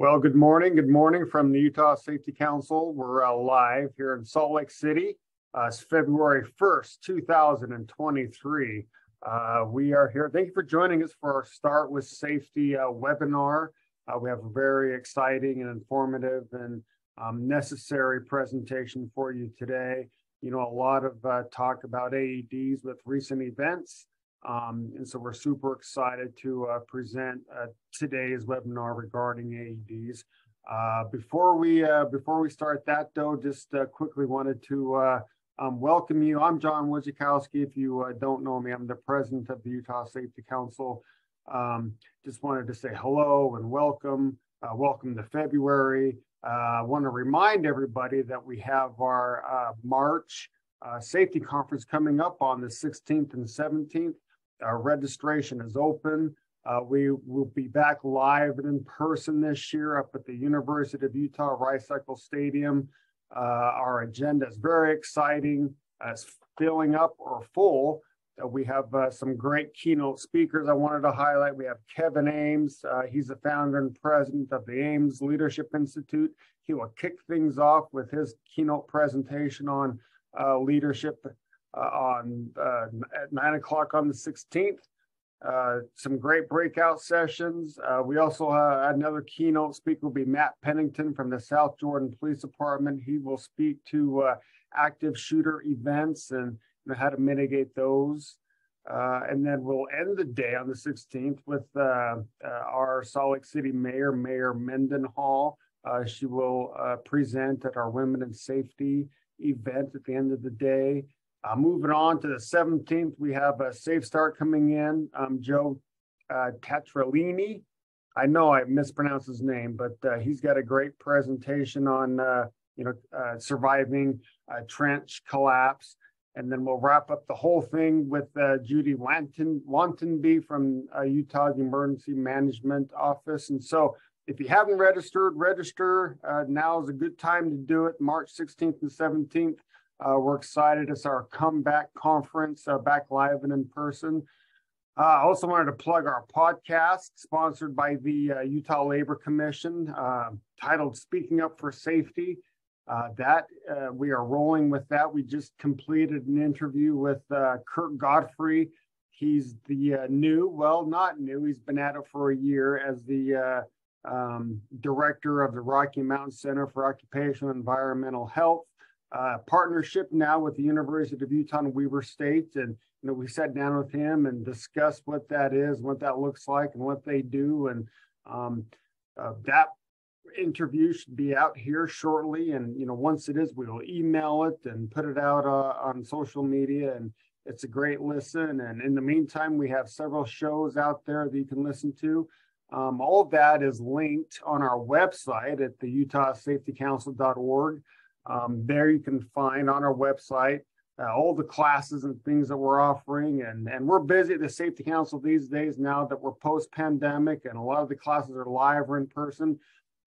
Well, good morning. Good morning from the Utah Safety Council. We're uh, live here in Salt Lake City. Uh, it's February 1st, 2023. Uh, we are here. Thank you for joining us for our Start with Safety uh, webinar. Uh, we have a very exciting and informative and um, necessary presentation for you today. You know, a lot of uh, talk about AEDs with recent events. Um, and so we're super excited to uh, present uh, today's webinar regarding AEDs. Uh, before we uh, before we start that though, just uh, quickly wanted to uh, um, welcome you. I'm John Wojciechowski. If you don't know me, I'm the president of the Utah Safety Council. Um, just wanted to say hello and welcome. welcome to February. I want to remind everybody that we have our March safety conference coming up on the 16th and 17th. Our registration is open. Uh, we will be back live and in person this year up at the University of Utah Rice-Eccles Stadium. Uh, our agenda is very exciting. Uh, it's filling up or full. Uh, we have uh, some great keynote speakers I wanted to highlight. We have Kevin Ames. He's the founder and president of the Ames Leadership Institute. He will kick things off with his keynote presentation on leadership on uh, at nine o'clock on the 16th. Uh, some great breakout sessions. Uh, we also have another keynote speaker will be Matt Pennington from the South Jordan Police Department. He will speak to uh, active shooter events and you know, how to mitigate those. Uh, and then we'll end the day on the 16th with our Salt Lake City Mayor, Mayor Mendenhall. she will present at our Women in Safety event at the end of the day. Uh, moving on to the 17th, we have a safe start coming in. Um, Joe uh, Tetralini. I know I mispronounced his name, but uh, he's got a great presentation on, uh, you know, uh, surviving a trench collapse. And then we'll wrap up the whole thing with uh, Judy Wanton, Wantonby from uh, Utah's Emergency Management Office. And so if you haven't registered, register. Now is a good time to do it, March 16th and 17th. Uh, we're excited. It's our comeback conference, uh, back live and in person. Uh, I also wanted to plug our podcast sponsored by the uh, Utah Labor Commission uh, titled Speaking Up for Safety. Uh, that we are rolling with that. We just completed an interview with Kurt Godfrey. He's the new, well, not new, he's been at it for a year as the um, director of the Rocky Mountain Center for Occupational Environmental Health uh, partnership now with the University of Utah and Weber State. And, you know, we sat down with him and discussed what that is, what that looks like, and what they do. And um, uh, that interview should be out here shortly. And, you know, once it is, we'll email it and put it out uh, on social media. And it's a great listen. And in the meantime, we have several shows out there that you can listen to. Um, all of that is linked on our website at the utahsafetycouncil.org. Um, there you can find on our website uh, all the classes and things that we're offering. And, and we're busy at the Safety Council these days now that we're post pandemic and a lot of the classes are live or in person,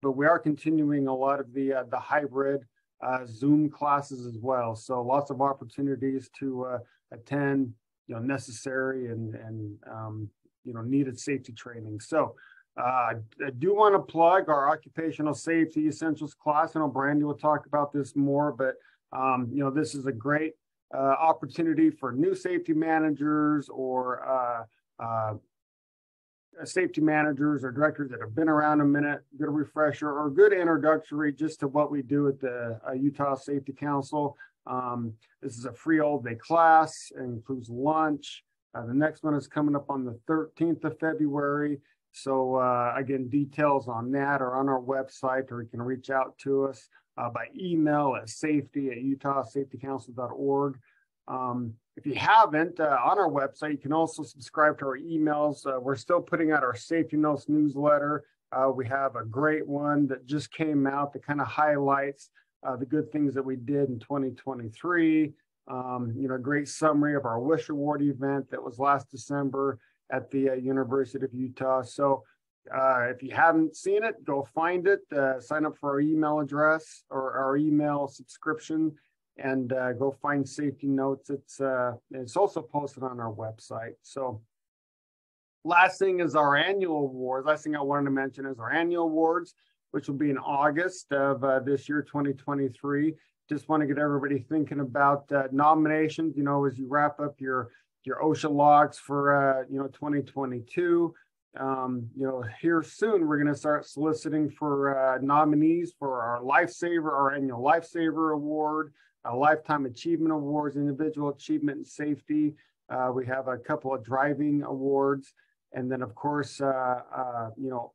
but we are continuing a lot of the, uh, the hybrid uh, Zoom classes as well. So lots of opportunities to uh, attend, you know, necessary and, and um, you know, needed safety training. So uh, I do want to plug our occupational safety essentials class. I know Brandy will talk about this more, but um, you know this is a great uh, opportunity for new safety managers or uh, uh safety managers or directors that have been around a minute. Good refresher or good introductory just to what we do at the uh, Utah Safety Council. Um, this is a free all day class. It includes lunch. Uh, the next one is coming up on the 13th of February. So uh, again, details on that are on our website, or you can reach out to us uh, by email at safety at utahsafetycouncil.org. Um, if you haven't, uh, on our website, you can also subscribe to our emails. Uh, we're still putting out our Safety Notes newsletter. Uh, we have a great one that just came out that kind of highlights uh, the good things that we did in 2023. Um, you know, a great summary of our Wish Award event that was last December at the uh, University of Utah. So uh, if you haven't seen it, go find it, uh, sign up for our email address or our email subscription and uh, go find safety notes. It's, uh, it's also posted on our website. So last thing is our annual awards. Last thing I wanted to mention is our annual awards. which will be in August of uh, this year, 2023. Just want to get everybody thinking about nominations, you know, as you wrap up your your OSHA logs for, uh, you know, 2022. Um, you know, here soon, we're going to start soliciting for uh, nominees for our Lifesaver, our annual Lifesaver Award, a Lifetime Achievement Awards, Individual Achievement and Safety. Uh, we have a couple of driving awards. And then, of course, uh, uh, you know,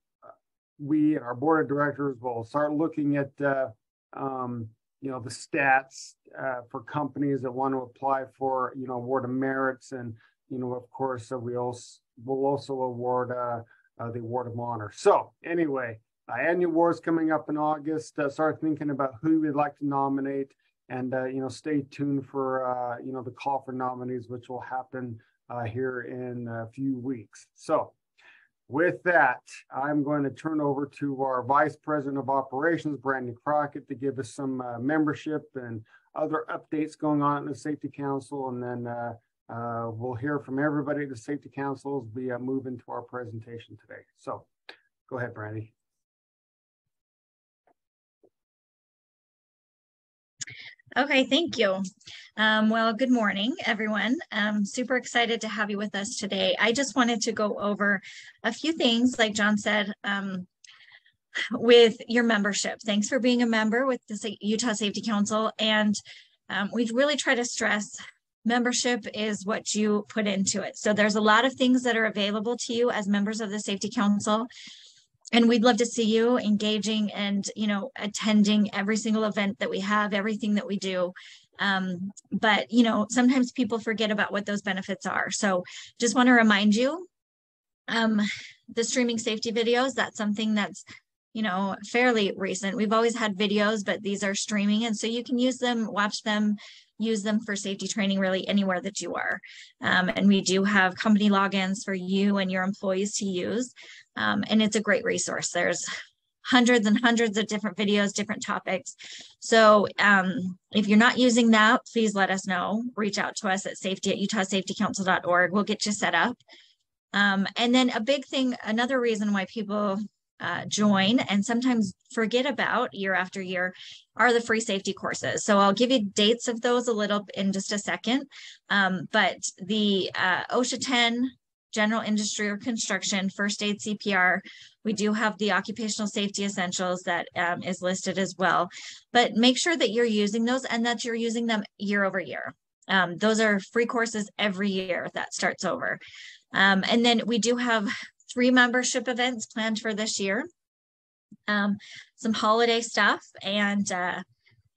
we and our board of directors will start looking at, uh, um, you know, the stats uh, for companies that want to apply for, you know, award of merits. And, you know, of course, uh, we also will also award uh, the award of honor. So anyway, annual awards coming up in August. start thinking about who we'd like to nominate and uh, you know stay tuned for uh, you know the call for nominees which will happen uh, here in a few weeks so with that i'm going to turn over to our vice president of operations brandon crockett to give us some uh, membership and other updates going on in the safety council. And then uh, uh, we'll hear from everybody at the safety council as we move into our presentation today. So go ahead brandy Okay, thank you. Um, well, good morning, everyone. I'm super excited to have you with us today. I just wanted to go over a few things, like John said, um, with your membership. Thanks for being a member with the Utah Safety Council. And um, we really try to stress membership is what you put into it. So there's a lot of things that are available to you as members of the Safety Council and we'd love to see you engaging and you know attending every single event that we have everything that we do. Um, but you know sometimes people forget about what those benefits are. So just want to remind you um, the streaming safety videos that's something that's you know fairly recent. We've always had videos but these are streaming and so you can use them watch them use them for safety training really anywhere that you are. Um, and we do have company logins for you and your employees to use. Um, and it's a great resource. There's hundreds and hundreds of different videos, different topics. So um, if you're not using that, please let us know. Reach out to us at safety at utahsafetycouncil.org. We'll get you set up. Um, and then a big thing, another reason why people uh, join and sometimes forget about year after year are the free safety courses. So I'll give you dates of those a little in just a second. Um, but the uh, OSHA 10 general industry or construction, first aid CPR. We do have the occupational safety essentials that um, is listed as well. But make sure that you're using those and that you're using them year over year. Um, those are free courses every year that starts over. Um, and then we do have three membership events planned for this year. Um, some holiday stuff and uh,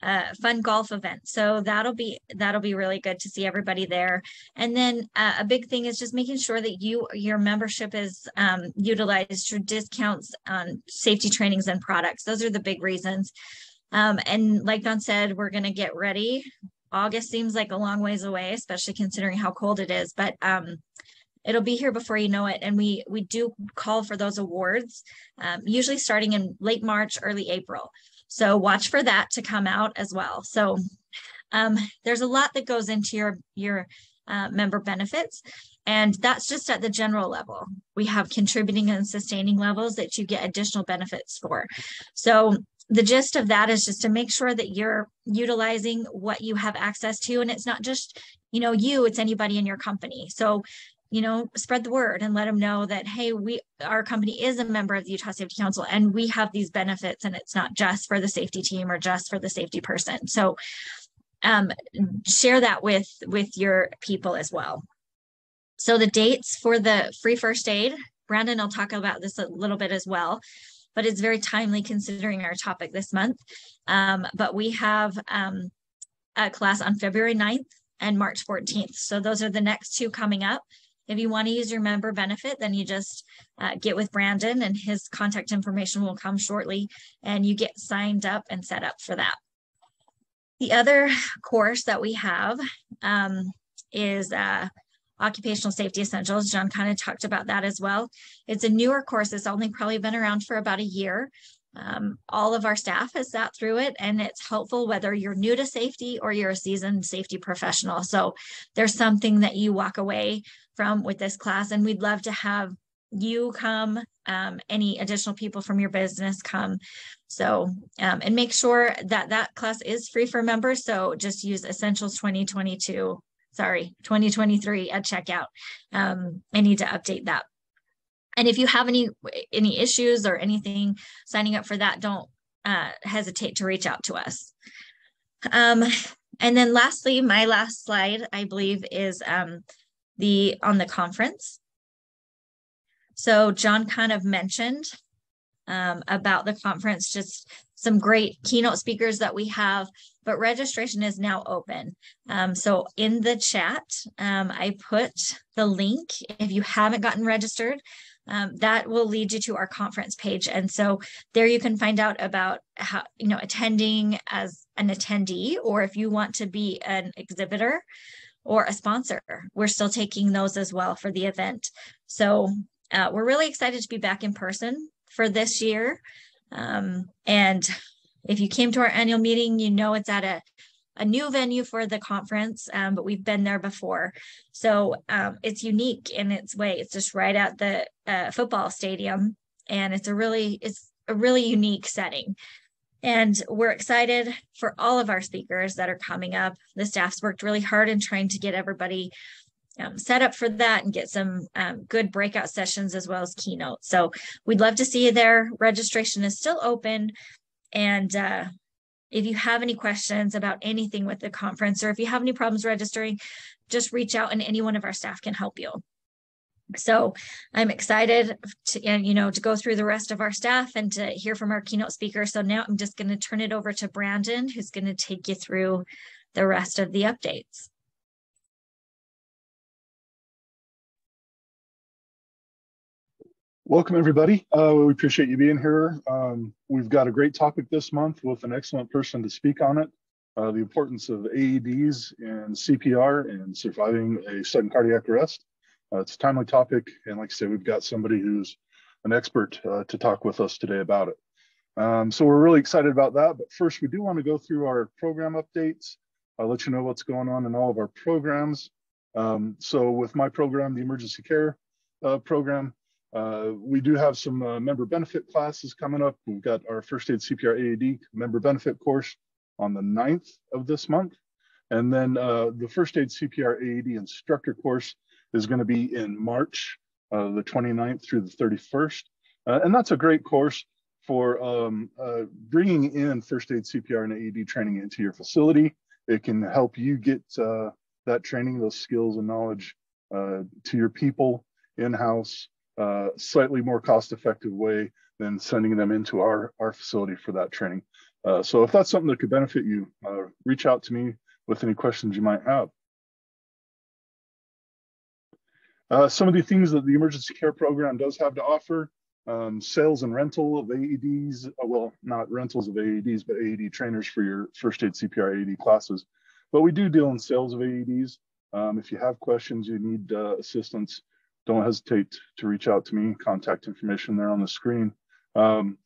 uh, fun golf event. So that'll be that'll be really good to see everybody there. And then uh, a big thing is just making sure that you your membership is um, utilized for discounts on safety trainings and products. Those are the big reasons. Um, and like Don said, we're going to get ready. August seems like a long ways away, especially considering how cold it is. But um, it'll be here before you know it. And we we do call for those awards um, usually starting in late march early april. So watch for that to come out as well. So um, there's a lot that goes into your your uh, member benefits. And that's just at the general level. We have contributing and sustaining levels that you get additional benefits for. So the gist of that is just to make sure that you're utilizing what you have access to. And it's not just you know you it's anybody in your company. So you know, spread the word and let them know that, hey, we, our company is a member of the Utah Safety Council and we have these benefits and it's not just for the safety team or just for the safety person. So um, share that with, with your people as well. So the dates for the free first aid, Brandon, I'll talk about this a little bit as well, but it's very timely considering our topic this month. Um, but we have um, a class on February 9th and March 14th. So those are the next two coming up. If you want to use your member benefit, then you just uh, get with Brandon and his contact information will come shortly and you get signed up and set up for that. The other course that we have um, is uh, Occupational Safety Essentials. John kind of talked about that as well. It's a newer course. It's only probably been around for about a year. Um, all of our staff has sat through it and it's helpful whether you're new to safety or you're a seasoned safety professional. So there's something that you walk away from with this class and we'd love to have you come um, any additional people from your business come. So, um, and make sure that that class is free for members. So just use Essentials 2022, sorry, 2023 at checkout. Um, I need to update that. And if you have any any issues or anything signing up for that, don't uh, hesitate to reach out to us. Um, and then lastly, my last slide, I believe, is um, the on the conference. So John kind of mentioned um, about the conference, just some great keynote speakers that we have, but registration is now open. Um, so in the chat, um, I put the link. If you haven't gotten registered, um, that will lead you to our conference page. And so there you can find out about how, you know, attending as an attendee, or if you want to be an exhibitor or a sponsor, we're still taking those as well for the event. So uh, we're really excited to be back in person for this year. Um, and if you came to our annual meeting, you know it's at a a new venue for the conference, um, but we've been there before. So um, it's unique in its way. It's just right at the uh, football stadium, and it's a really it's a really unique setting. And we're excited for all of our speakers that are coming up. The staff's worked really hard in trying to get everybody um, set up for that and get some um, good breakout sessions as well as keynotes. So we'd love to see you there. Registration is still open. And uh, if you have any questions about anything with the conference or if you have any problems registering, just reach out and any one of our staff can help you. So I'm excited to, you know, to go through the rest of our staff and to hear from our keynote speaker. So now I'm just going to turn it over to Brandon, who's going to take you through the rest of the updates. Welcome, everybody. Uh, we appreciate you being here. Um, we've got a great topic this month with an excellent person to speak on it. Uh, the importance of AEDs and CPR and surviving a sudden cardiac arrest. Uh, it's a timely topic. And like I said, we've got somebody who's an expert uh, to talk with us today about it. Um, so we're really excited about that. But first, we do want to go through our program updates. I'll let you know what's going on in all of our programs. Um, so with my program, the emergency care uh, program, uh, we do have some uh, member benefit classes coming up. We've got our first aid CPR AED member benefit course on the 9th of this month. And then uh, the first aid CPR AED instructor course is going to be in March, uh, the 29th through the 31st. Uh, and that's a great course for um, uh, bringing in first aid CPR and AED training into your facility. It can help you get that training, those skills and knowledge to your people in-house uh, slightly more cost-effective way than sending them into our, our facility for that training. Uh, so if that's something that could benefit you, uh, reach out to me with any questions you might have. Uh, some of the things that the emergency care program does have to offer, um, sales and rental of AEDs, uh, well, not rentals of AEDs, but AED trainers for your first aid CPR AED classes. But we do deal in sales of AEDs. Um, if you have questions, you need uh, assistance, don't hesitate to reach out to me. Contact information there on the screen. Um,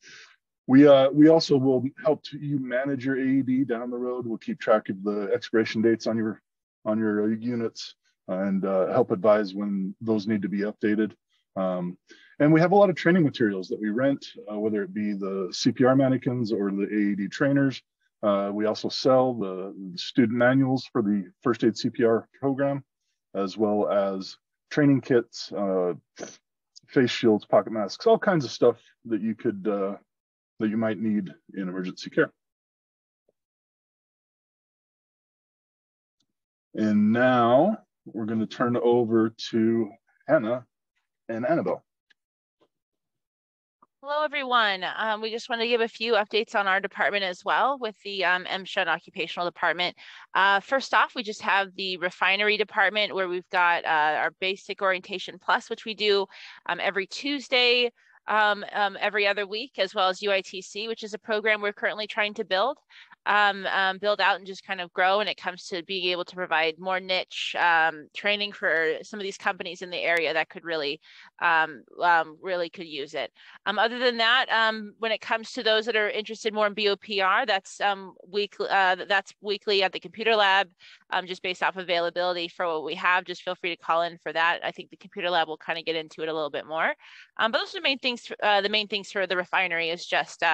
we uh, we also will help you manage your AED down the road. We'll keep track of the expiration dates on your on your uh, units and uh, help advise when those need to be updated. Um, and we have a lot of training materials that we rent, uh, whether it be the CPR mannequins or the AED trainers. Uh, we also sell the, student manuals for the first aid CPR program, as well as training kits, uh, face shields, pocket masks, all kinds of stuff that you could uh, that you might need in emergency care. And now we're going to turn over to Hannah and Annabelle. Hello, everyone. Um, we just want to give a few updates on our department as well with the um, MSHA Occupational Department. Uh, first off, we just have the refinery department where we've got uh, our basic orientation plus, which we do um, every Tuesday, um, um, every other week, as well as UITC, which is a program we're currently trying to build. Um, um, build out and just kind of grow when it comes to being able to provide more niche um, training for some of these companies in the area that could really, um, um, really could use it. Um, other than that, when it comes to those that are interested more in BOPR, that's weekly. Uh, that's weekly at the computer lab, just based off availability for what we have. Just feel free to call in for that. I think the computer lab will kind of get into it a little bit more. but those are the main things. Uh, the main things for the refinery is just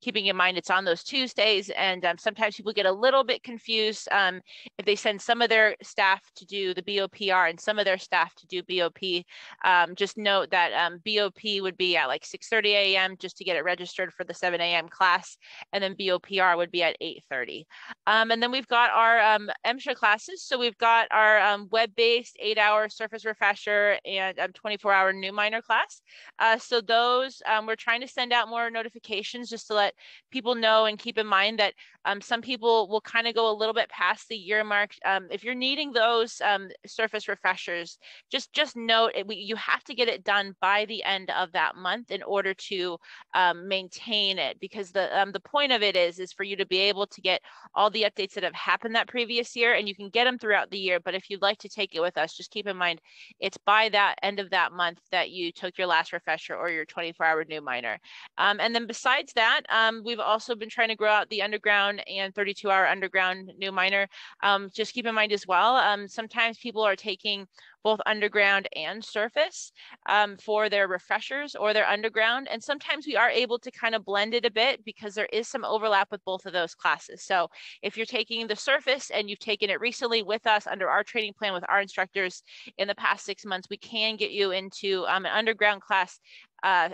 keeping in mind it's on those Tuesdays and sometimes people get a little bit confused um, if they send some of their staff to do the BOPR and some of their staff to do BOP. Um, just note that um, BOP would be at like 6.30 a.m. just to get it registered for the 7 a.m. class, and then BOPR would be at 8.30. Um, and then we've got our um, MSHA classes. So we've got our um, web-based eight-hour surface refresher and 24-hour new miner class. Uh, so those, we're trying to send out more notifications just to let people know and keep in mind that um, some people will kind of go a little bit past the year mark. Um, if you're needing those um, surface refreshers, just just note it, we, you have to get it done by the end of that month in order to um, maintain it. Because the um, the point of it is is for you to be able to get all the updates that have happened that previous year, and you can get them throughout the year. But if you'd like to take it with us, just keep in mind it's by that end of that month that you took your last refresher or your 24-hour new miner. Um, and then besides that, we've also been trying to grow out the underground and 32 hour underground new miner. Um, just keep in mind as well, um, sometimes people are taking both underground and surface um, for their refreshers or their underground. And sometimes we are able to kind of blend it a bit because there is some overlap with both of those classes. So if you're taking the surface and you've taken it recently with us under our training plan with our instructors in the past six months, we can get you into um, an underground class uh,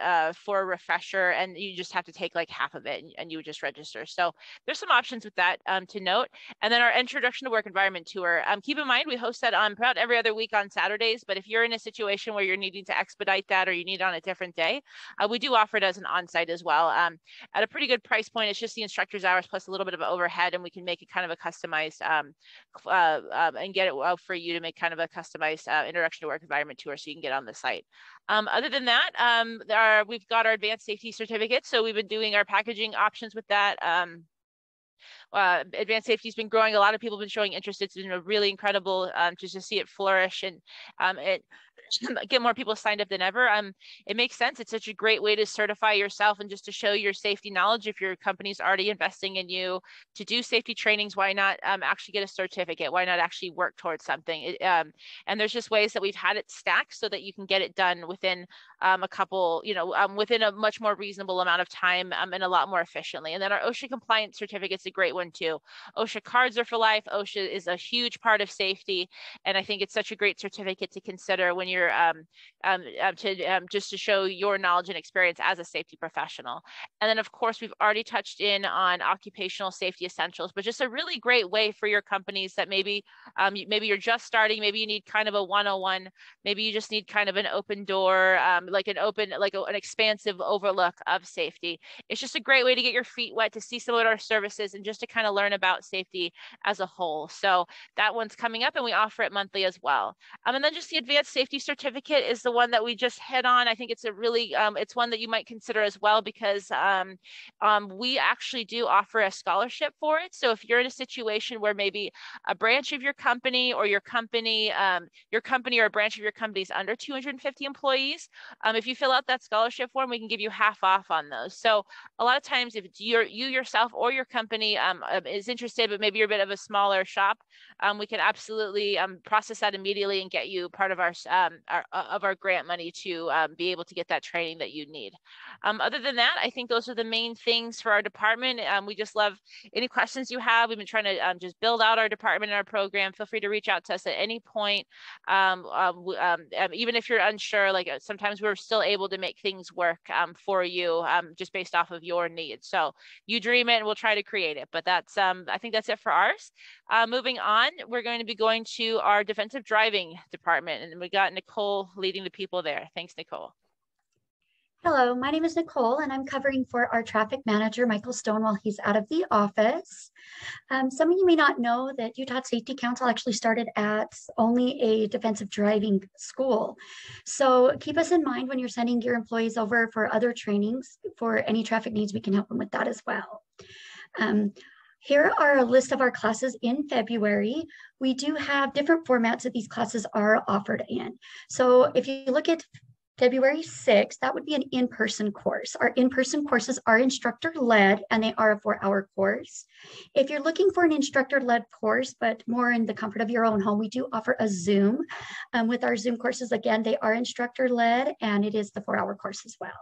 uh, for a refresher and you just have to take like half of it and, and you would just register. So there's some options with that um, to note. And then our introduction to work environment tour. Um, keep in mind, we host that on about every other week on Saturdays, but if you're in a situation where you're needing to expedite that or you need it on a different day, uh, we do offer it as an on-site as well um, at a pretty good price point. It's just the instructor's hours plus a little bit of overhead and we can make it kind of a customized um, uh, um, and get it for you to make kind of a customized uh, introduction to work environment tour so you can get on the site. Um, other than that, um, are, we've got our advanced safety certificate. So we've been doing our packaging options with that. Uh, advanced safety has been growing. A lot of people have been showing interest. It's been really incredible um, to see it flourish and um, it get more people signed up than ever. Um, it makes sense. It's such a great way to certify yourself and just to show your safety knowledge. If your company's already investing in you to do safety trainings, why not um, actually get a certificate? Why not actually work towards something? It, um, and there's just ways that we've had it stacked so that you can get it done within um, a couple, you know, um, within a much more reasonable amount of time um, and a lot more efficiently. And then our OSHA compliance certificate's a great one too. OSHA cards are for life. OSHA is a huge part of safety. And I think it's such a great certificate to consider when you're um, um, um, to just to show your knowledge and experience as a safety professional. And then of course, we've already touched in on occupational safety essentials, but just a really great way for your companies that maybe, maybe you're just starting, maybe you need kind of a 101, maybe you just need kind of an open door, um, like an open, like a, an expansive overlook of safety. It's just a great way to get your feet wet, to see some of our services and just to kind of learn about safety as a whole. So that one's coming up and we offer it monthly as well. Um, and then just the advanced safety certificate is the one that we just hit on. I think it's a really, um, it's one that you might consider as well because um, um, we actually do offer a scholarship for it. So if you're in a situation where maybe a branch of your company or your company, um, your company or a branch of your company is under 250 employees, um, if you fill out that scholarship form, we can give you half off on those. So a lot of times if you're, you yourself or your company um, uh, is interested, but maybe you're a bit of a smaller shop, um, we can absolutely um, process that immediately and get you part of our, um, our uh, of our grant money to um, be able to get that training that you need. Um, other than that, I think those are the main things for our department. we just love any questions you have. We've been trying to just build out our department and our program. Feel free to reach out to us at any point. Uh, even if you're unsure, like uh, sometimes we're still able to make things work um, for you um, just based off of your needs. So you dream it and we'll try to create it. But that's, um, I think that's it for ours. Uh, moving on, we're going to be going to our defensive driving department and we got Nicole leading the people there. Thanks, Nicole. Hello, my name is Nicole and I'm covering for our traffic manager, Michael Stone, while he's out of the office. Um, some of you may not know that Utah Safety Council actually started at only a defensive driving school. So keep us in mind when you're sending your employees over for other trainings for any traffic needs, we can help them with that as well. Um, Here are a list of our classes in February. We do have different formats that these classes are offered in. So if you look at February 6th, that would be an in-person course. Our in-person courses are instructor-led and they are a four-hour course. If you're looking for an instructor-led course, but more in the comfort of your own home, we do offer a Zoom. Um, with our Zoom courses, again, they are instructor-led and it is the four-hour course as well.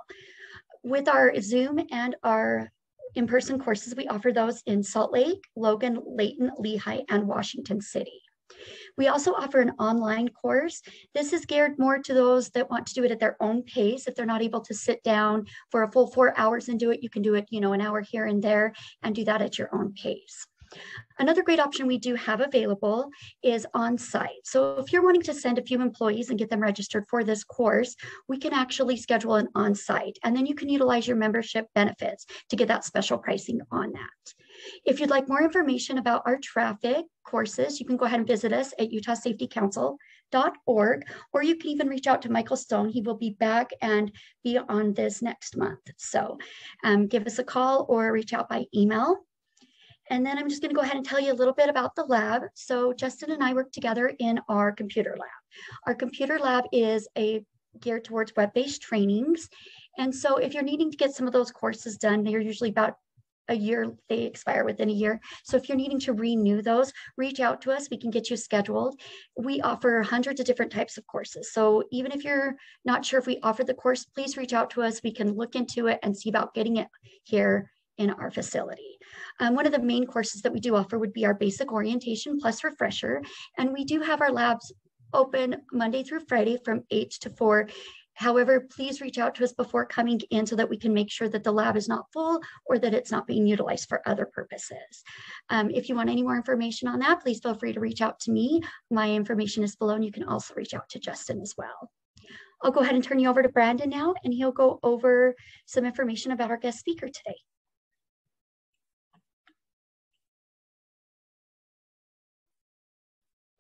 With our Zoom and our in-person courses, we offer those in Salt Lake, Logan, Layton, Lehi, and Washington City. We also offer an online course. This is geared more to those that want to do it at their own pace. If they're not able to sit down for a full four hours and do it, you can do it, you know, an hour here and there and do that at your own pace. Another great option we do have available is on-site. So if you're wanting to send a few employees and get them registered for this course, we can actually schedule an on-site and then you can utilize your membership benefits to get that special pricing on that. If you'd like more information about our traffic courses, you can go ahead and visit us at utahsafetycouncil.org, or you can even reach out to Michael Stone. He will be back and be on this next month. So um, give us a call or reach out by email. And then I'm just going to go ahead and tell you a little bit about the lab. So Justin and I work together in our computer lab. Our computer lab is a geared towards web-based trainings. And so if you're needing to get some of those courses done, they're usually about a year, they expire within a year. So if you're needing to renew those, reach out to us. We can get you scheduled. We offer hundreds of different types of courses. So even if you're not sure if we offer the course, please reach out to us. We can look into it and see about getting it here in our facility. Um, one of the main courses that we do offer would be our basic orientation plus refresher. And we do have our labs open Monday through Friday from 8 to 4 However, please reach out to us before coming in so that we can make sure that the lab is not full or that it's not being utilized for other purposes. Um, if you want any more information on that, please feel free to reach out to me. My information is below and you can also reach out to Justin as well. I'll go ahead and turn you over to Brandon now and he'll go over some information about our guest speaker today.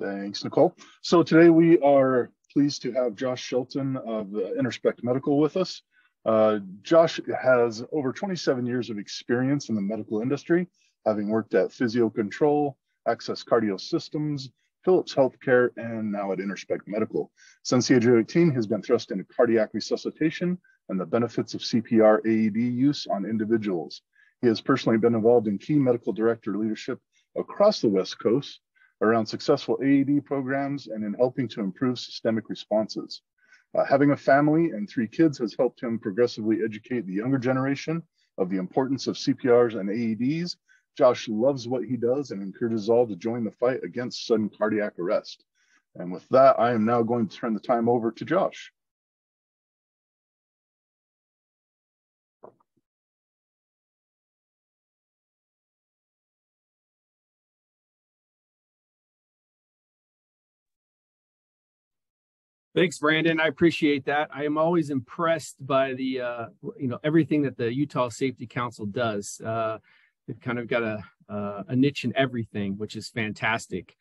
Thanks, Nicole. So today we are pleased to have Josh Shelton of Interspect Medical with us. Uh, Josh has over 27 years of experience in the medical industry, having worked at Physio Control, Access Cardio Systems, Philips Healthcare, and now at Interspect Medical. Since the age of 18, he's been thrust into cardiac resuscitation and the benefits of CPR AED use on individuals. He has personally been involved in key medical director leadership across the West Coast, around successful AED programs and in helping to improve systemic responses. Uh, having a family and three kids has helped him progressively educate the younger generation of the importance of CPRs and AEDs. Josh loves what he does and encourages all to join the fight against sudden cardiac arrest. And with that, I am now going to turn the time over to Josh. Thanks, Brandon. I appreciate that. I am always impressed by the, uh, you know, everything that the Utah Safety Council does. Uh, they've kind of got a, uh, a niche in everything, which is fantastic.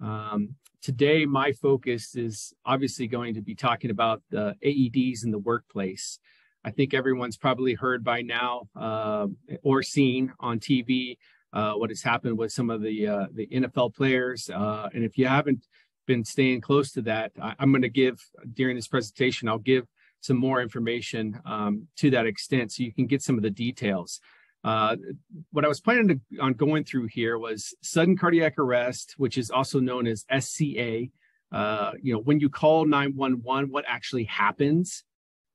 Um, today, my focus is obviously going to be talking about the AEDs in the workplace. I think everyone's probably heard by now uh, or seen on TV uh, what has happened with some of the uh, the NFL players. And if you haven't been staying close to that. I, am going to give during this presentation, I'll give some more information um, to that extent so you can get some of the details. Uh, what I was planning to, on going through here was sudden cardiac arrest, which is also known as SCA. Uh, you know, when you call 911, what actually happens?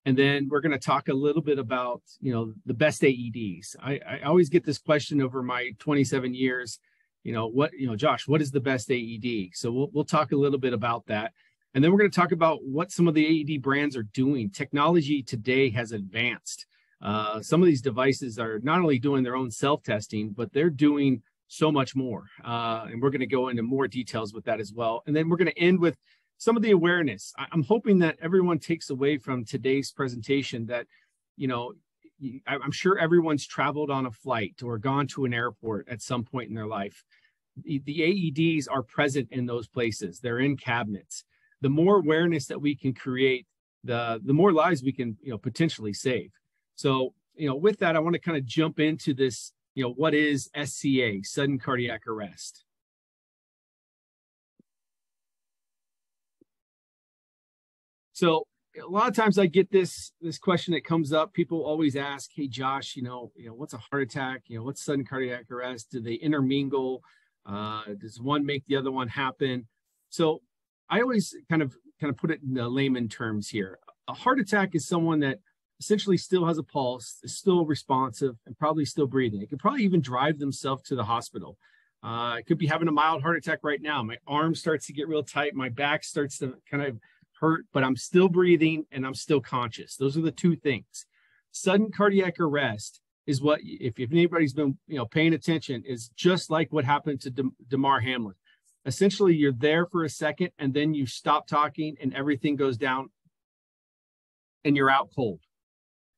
And then we're going to talk a little bit about, you know, the best AEDs. I, I always get this question over my 27 years you know what you know josh what is the best aed so we'll, we'll talk a little bit about that. And then we're going to talk about what some of the aed brands are doing. Technology today has advanced. Uh, some of these devices are not only doing their own self-testing but they're doing so much more. Uh, and we're going to go into more details with that as well. And then we're going to end with some of the awareness. I'm hoping that everyone takes away from today's presentation that you know I'm sure everyone's traveled on a flight or gone to an airport at some point in their life. The, AEDs are present in those places. They're in cabinets. The more awareness that we can create, the the more lives we can you know potentially save. So you know with that, I want to kind of jump into this you know, what is SCA, sudden cardiac arrest? So a lot of times I get this this question that comes up. People always ask, "Hey, Josh, you know, you know, what's a heart attack? You know, what's sudden cardiac arrest? Do they intermingle? Uh, does one make the other one happen?" So I always kind of kind of put it in the layman terms here. A heart attack is someone that essentially still has a pulse, is still responsive, and probably still breathing. It could probably even drive themselves to the hospital. Uh, I could be having a mild heart attack right now. My arm starts to get real tight. My back starts to kind of hurt, but I'm still breathing and I'm still conscious. Those are the two things. Sudden cardiac arrest is what, if, if anybody's been you know paying attention, is just like what happened to De- Damar Hamlin. Essentially, you're there for a second and then you stop talking and everything goes down and you're out cold.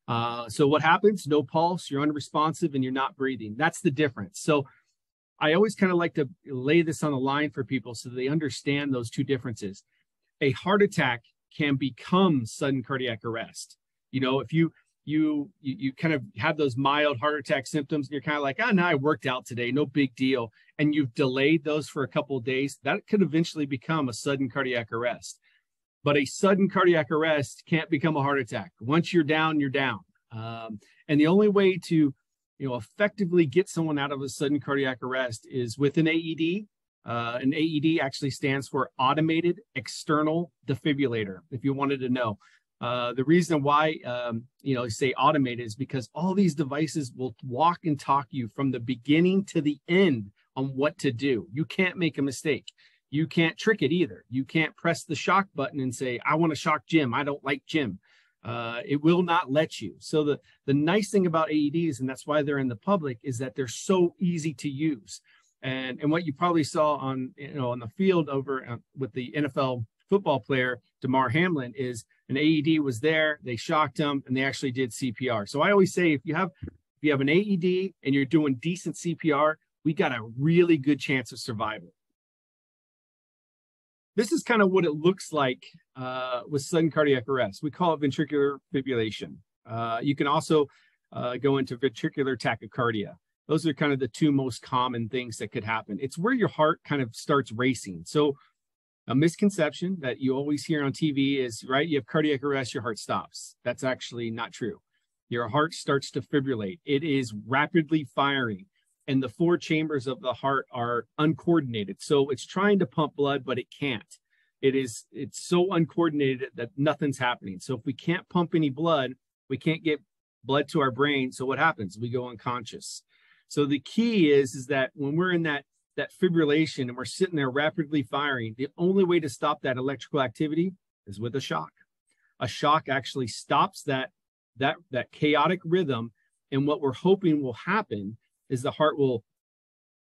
Uh, so what happens? No pulse, you're unresponsive, and you're not breathing. That's the difference. So I always kind of like to lay this on the line for people so they understand those two differences a heart attack can become sudden cardiac arrest. You know, if you you you, you kind of have those mild heart attack symptoms and you're kind of like, oh, no, I worked out today, no big deal, and you've delayed those for a couple days, that could eventually become a sudden cardiac arrest. But a sudden cardiac arrest can't become a heart attack. Once you're down, you're down. Um, and the only way to you know effectively get someone out of a sudden cardiac arrest is with an AED uh, an AED actually stands for Automated External Defibrillator, if you wanted to know. Uh, the reason why, um, you know, say automated is because all these devices will walk and talk you from the beginning to the end on what to do. You can't make a mistake. You can't trick it either. You can't press the shock button and say, I want to shock Jim. I don't like Jim. Uh, it will not let you. So the, the nice thing about AEDs, and that's why they're in the public, is that they're so easy to use. And and what you probably saw on you know on the field over uh, with the NFL football player Damar Hamlin is an AED was there, they shocked him, and they actually did CPR. So I always say if you have if you have an AED and you're doing decent CPR, we got a really good chance of survival. This is kind of what it looks like uh, with sudden cardiac arrest. We call it ventricular fibrillation. Uh, you can also uh, go into ventricular tachycardia those are kind of the two most common things that could happen. It's where your heart kind of starts racing. So a misconception that you always hear on TV is right, you have cardiac arrest, your heart stops. That's actually not true. Your heart starts to fibrillate. It is rapidly firing and the four chambers of the heart are uncoordinated. So it's trying to pump blood, but it can't. It is it's so uncoordinated that nothing's happening. So if we can't pump any blood, we can't get blood to our brain. So what happens? We go unconscious. So the key is is that when we're in that that fibrillation and we're sitting there rapidly firing, the only way to stop that electrical activity is with a shock. A shock actually stops that that that chaotic rhythm and what we're hoping will happen is the heart will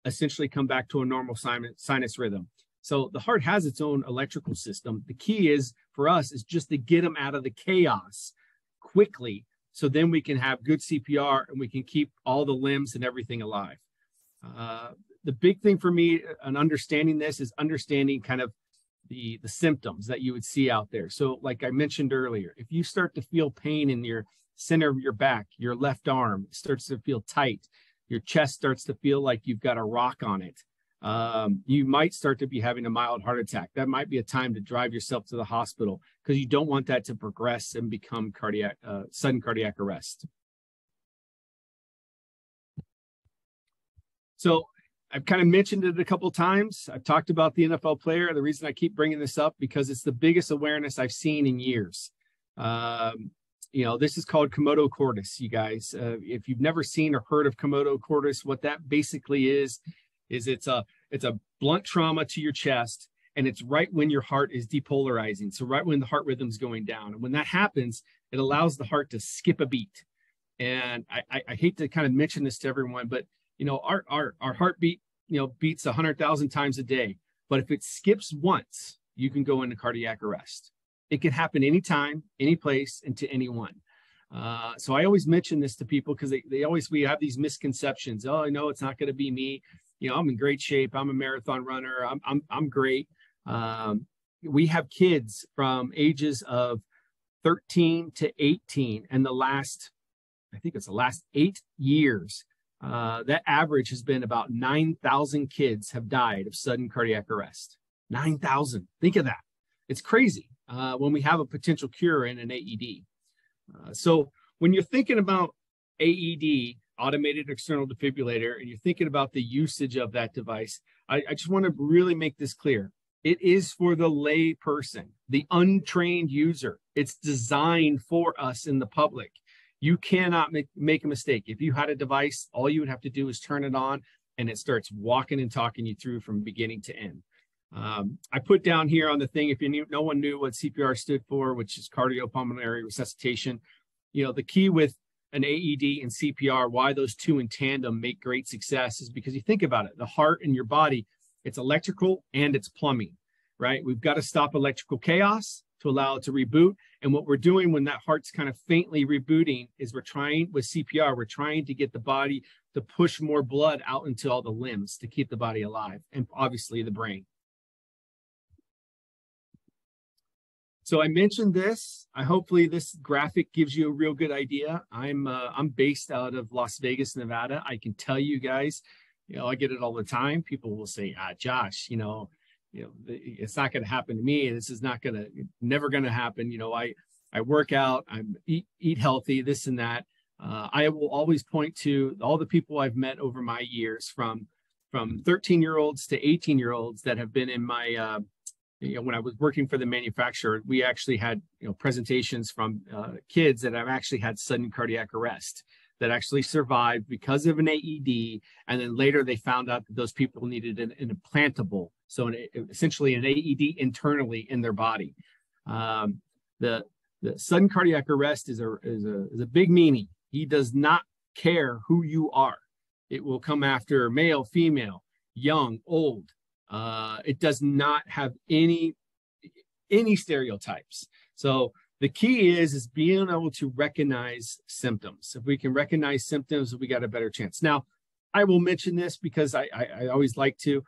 essentially come back to a normal sinus rhythm. So the heart has its own electrical system. The key is for us is just to get them out of the chaos quickly so then we can have good CPR and we can keep all the limbs and everything alive. Uh, the big thing for me and understanding this is understanding kind of the the symptoms that you would see out there. So like I mentioned earlier, if you start to feel pain in your center of your back, your left arm starts to feel tight, your chest starts to feel like you've got a rock on it, um, you might start to be having a mild heart attack. That might be a time to drive yourself to the hospital because you don't want that to progress and become cardiac, uh, sudden cardiac arrest. So I've kind of mentioned it a couple times. I've talked about the NFL player. The reason I keep bringing this up because it's the biggest awareness I've seen in years. Um, you know, this is called commotio cordis, you guys. Uh, if you've never seen or heard of commotio cordis, what that basically is is it's a it's a blunt trauma to your chest and it's right when your heart is depolarizing so right when the heart rhythm's going down. And when that happens it allows the heart to skip a beat. And i i, hate to kind of mention this to everyone but you know our our, our heartbeat you know beats 100000 times a day. But if it skips once you can go into cardiac arrest. It can happen anytime any place and to anyone. Uh, so I always mention this to people because they, they always we have these misconceptions. Oh, no, it's not going to be me you know, I'm in great shape. I'm a marathon runner. I'm I'm I'm great. Um, we have kids from ages of 13 to 18, and the last, I think it's the last eight years, uh, that average has been about 9,000 kids have died of sudden cardiac arrest. 9,000. Think of that. It's crazy uh, when we have a potential cure in an AED. Uh, so when you're thinking about AED, automated external defibrillator, and you're thinking about the usage of that device, I, I just want to really make this clear. It is for the lay person, the untrained user. It's designed for us in the public. You cannot make, make a mistake. If you had a device, all you would have to do is turn it on and it starts walking and talking you through from beginning to end. Um, I put down here on the thing, if you knew, no one knew what CPR stood for, which is cardiopulmonary resuscitation. You know, the key with an AED and CPR, why those two in tandem make great success is because you think about it, the heart and your body, it's electrical and it's plumbing, right? We've got to stop electrical chaos to allow it to reboot. And what we're doing when that heart's kind of faintly rebooting is we're trying with CPR, we're trying to get the body to push more blood out into all the limbs to keep the body alive and obviously the brain. So I mentioned this. I hopefully this graphic gives you a real good idea. I'm uh, I'm based out of Las Vegas, Nevada. I can tell you guys, you know, I get it all the time. People will say, "Ah, Josh, you know, you know, it's not going to happen to me. This is not going to, never going to happen. You know, I I work out, I eat eat healthy, this and that. Uh, I will always point to all the people I've met over my years, from from 13 year olds to 18 year olds that have been in my uh, you know, when I was working for the manufacturer, we actually had you know presentations from uh, kids that have actually had sudden cardiac arrest that actually survived because of an AED, and then later they found out that those people needed an, an implantable, so an, essentially an AED internally in their body. Um, the the sudden cardiac arrest is a is a is a big meaning. He does not care who you are. It will come after male, female, young, old uh, it does not have any any stereotypes. So the key is is being able to recognize symptoms. If we can recognize symptoms, we got a better chance. Now, I will mention this because I, I, I always like to.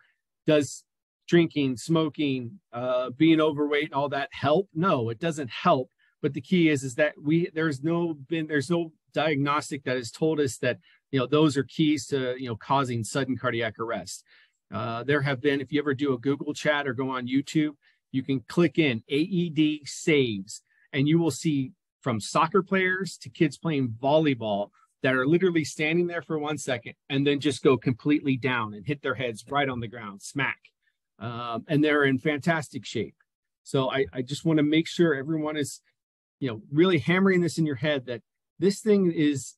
Does drinking, smoking, uh, being overweight, and all that help? No, it doesn't help. But the key is is that we there's no been there's no diagnostic that has told us that you know those are keys to you know causing sudden cardiac arrest. Uh, there have been, if you ever do a Google chat or go on YouTube, you can click in AED saves, and you will see from soccer players to kids playing volleyball that are literally standing there for one second and then just go completely down and hit their heads right on the ground, smack. Um, and they're in fantastic shape. So I, I just want to make sure everyone is, you know, really hammering this in your head that this thing is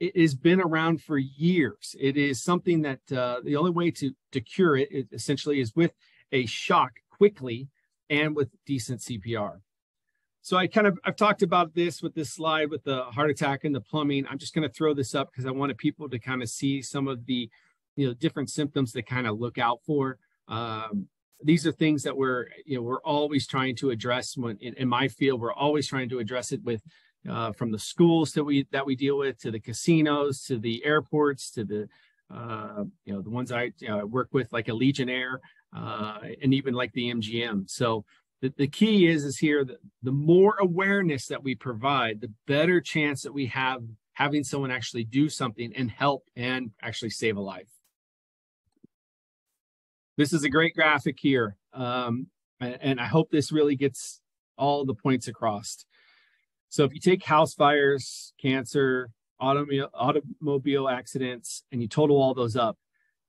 it has been around for years. It is something that uh, the only way to to cure it, it essentially is with a shock quickly and with decent CPR. So I kind of I've talked about this with this slide with the heart attack and the plumbing. I'm just going to throw this up because I wanted people to kind of see some of the you know different symptoms to kind of look out for. Um, these are things that we're you know we're always trying to address when in, in my field we're always trying to address it with uh, from the schools that we that we deal with to the casinos to the airports to the uh, you know the ones I you know, work with like Allegiant Air uh, and even like the MGM. So the, the key is is here that the more awareness that we provide, the better chance that we have having someone actually do something and help and actually save a life. This is a great graphic here. Um, and I hope this really gets all the points across. So if you take house fires, cancer, automobile, automobile accidents, and you total all those up,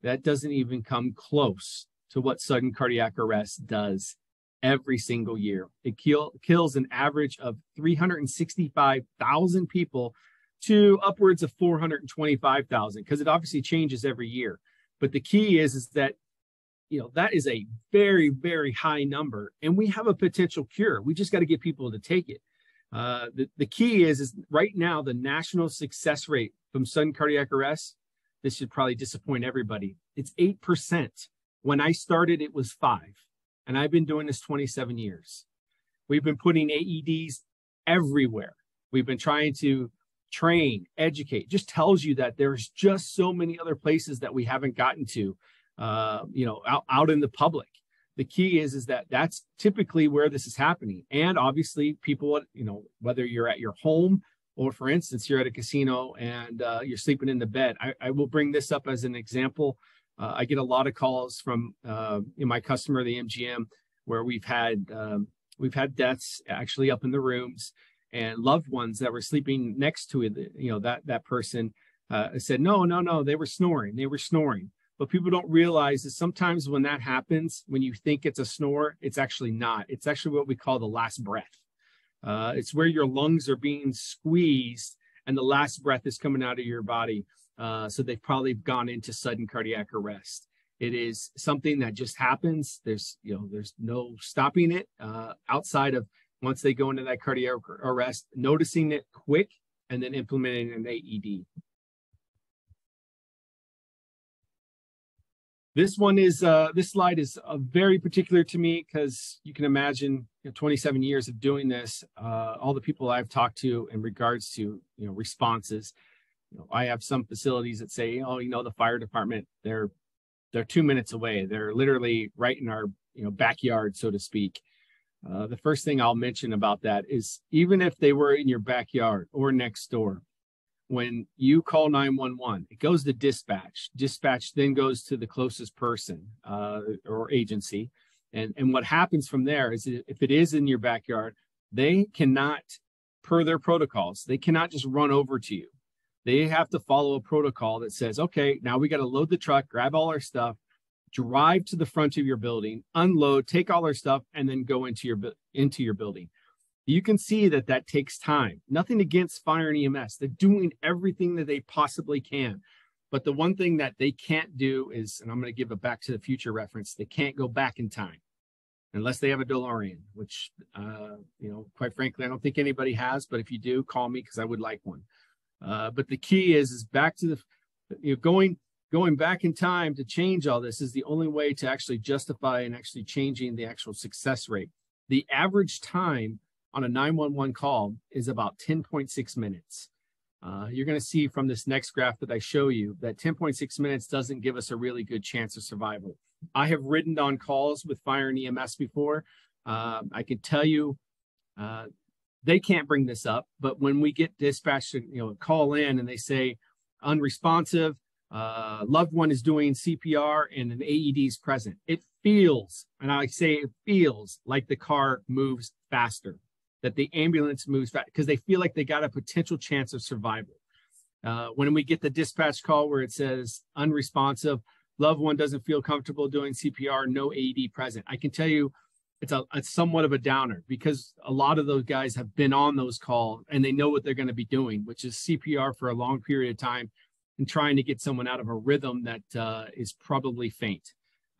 that doesn't even come close to what sudden cardiac arrest does every single year. It kill, kills an average of 365,000 people to upwards of 425,000 because it obviously changes every year. But the key is is that you know that is a very very high number and we have a potential cure. We just got to get people to take it. Uh, the, the key is, is right now, the national success rate from sudden cardiac arrest, this should probably disappoint everybody. It's 8%. When I started, it was five. And I've been doing this 27 years. We've been putting AEDs everywhere. We've been trying to train, educate, just tells you that there's just so many other places that we haven't gotten to, uh, you know, out, out in the public the key is is that that's typically where this is happening and obviously people you know whether you're at your home or for instance, you're at a casino and uh, you're sleeping in the bed. I, I, will bring this up as an example. Uh, I get a lot of calls from uh, my customer, the MGM, where we've had um, we've had deaths actually up in the rooms, and loved ones that were sleeping next to it. You know that that person uh, said, "No, no, no, they were snoring. They were snoring." But people don't realize is sometimes when that happens, when you think it's a snore, it's actually not. It's actually what we call the last breath. Uh, it's where your lungs are being squeezed and the last breath is coming out of your body. Uh, so they've probably gone into sudden cardiac arrest. It is something that just happens. There's, you know, there's no stopping it uh, outside of once they go into that cardiac arrest, noticing it quick and then implementing an AED. This one is uh, this slide is uh, very particular to me because you can imagine you know, 27 years of doing this. Uh, all the people I've talked to in regards to you know responses. You know, I have some facilities that say, oh, you know, the fire department they're they're two minutes away. They're literally right in our you know backyard, so to speak. Uh, the first thing I'll mention about that is even if they were in your backyard or next door, when you call 911 it goes to dispatch. Dispatch then goes to the closest person uh, or agency. And and what happens from there is if it is in your backyard they cannot per their protocols they cannot just run over to you. They have to follow a protocol that says okay now we got to load the truck grab all our stuff drive to the front of your building unload take all our stuff and then go into your into your building you can see that that takes time. Nothing against fire and EMS. They're doing everything that they possibly can. But the one thing that they can't do is, and I'm going to give a back to the future reference, they can't go back in time unless they have a DeLorean, which, uh, you know, quite frankly, I don't think anybody has. But if you do, call me because I would like one. Uh, but the key is, is back to the, you know, going going back in time to change all this is the only way to actually justify and actually changing the actual success rate. The average time on a 911 call is about 10.6 minutes. Uh, you're going to see from this next graph that I show you that 10.6 minutes doesn't give us a really good chance of survival. I have ridden on calls with fire and EMS before. Uh, I can tell you uh, they can't bring this up, but when we get dispatched, you know, call in and they say unresponsive, uh, loved one is doing CPR and an AED is present, it feels, and I say it feels like the car moves faster that the ambulance moves fast because they feel like they got a potential chance of survival. Uh, when we get the dispatch call where it says unresponsive, loved one doesn't feel comfortable doing CPR, no AED present. I can tell you it's a it's somewhat of a downer because a lot of those guys have been on those calls and they know what they're going to be doing, which is CPR for a long period of time and trying to get someone out of a rhythm that uh, is probably faint.